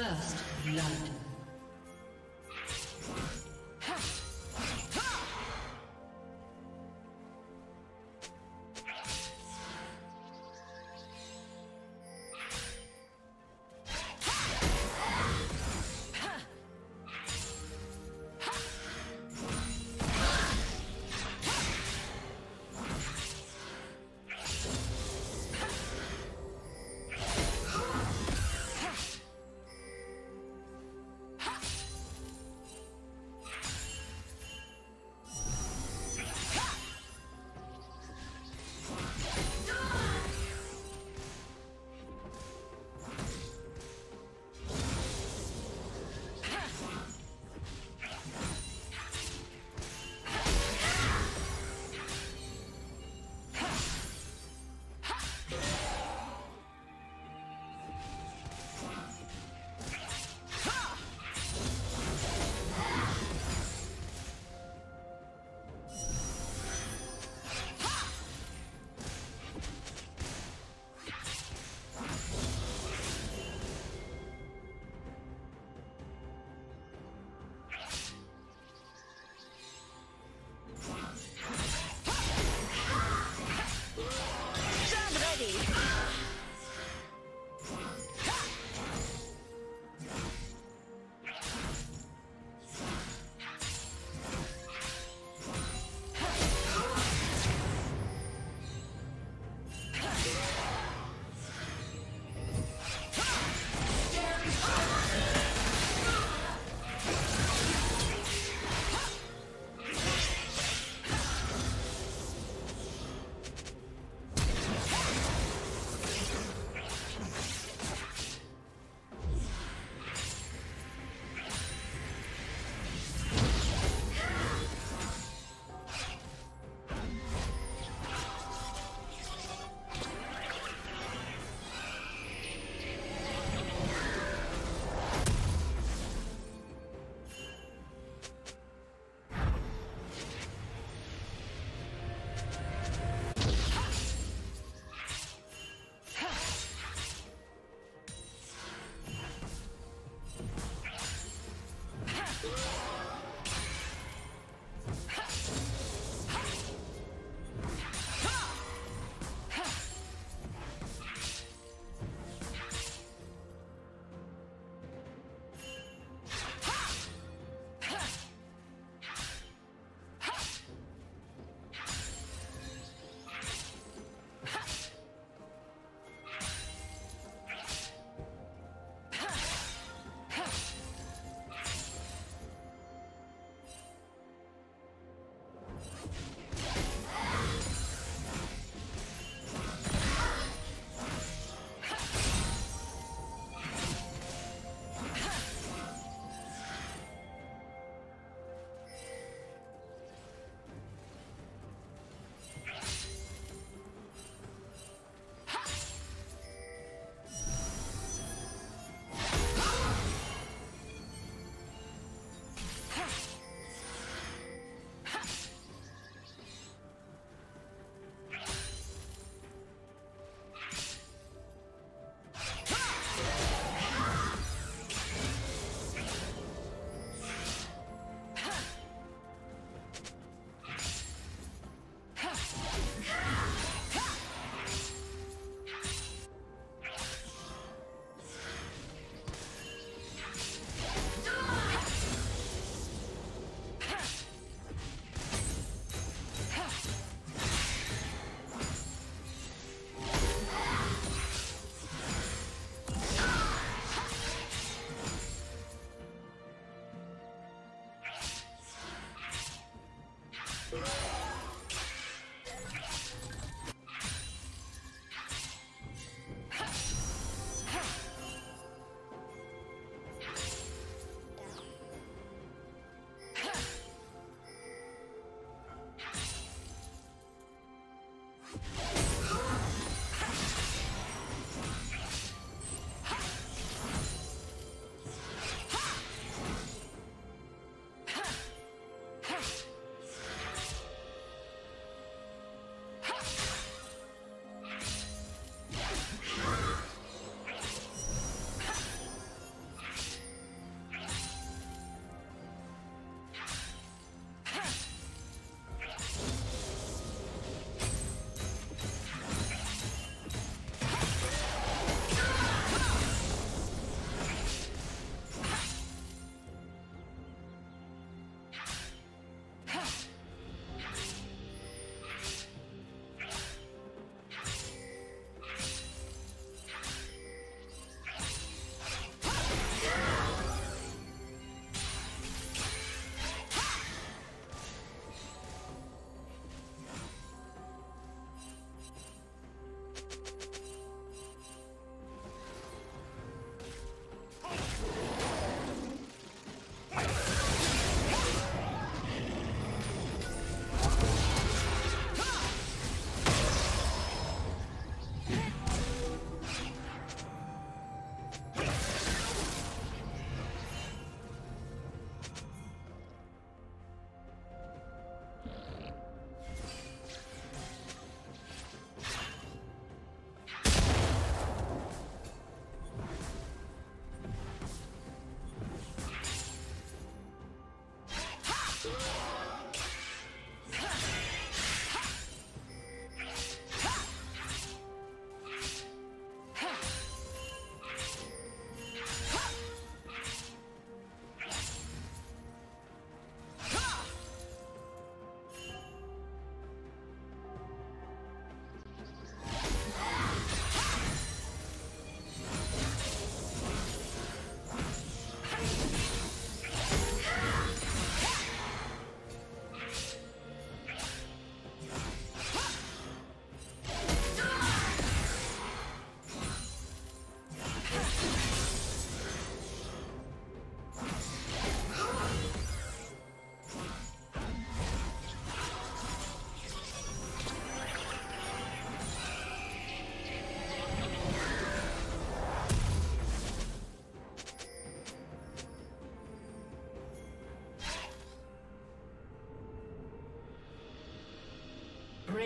First blood. Yeah.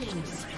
Killing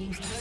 Team's turret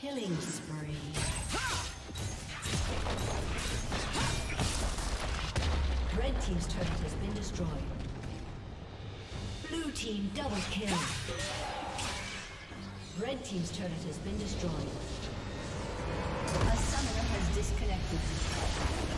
Killing spree. Red Team's turret has been destroyed. Blue Team double kill. Red Team's turret has been destroyed. A summoner has disconnected.